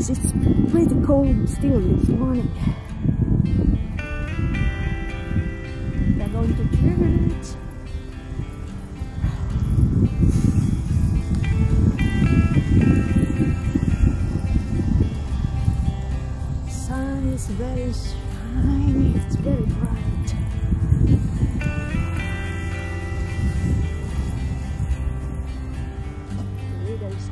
guys, it's pretty cold still this morning. We're going to church. Sun is very shiny, it's very bright. There's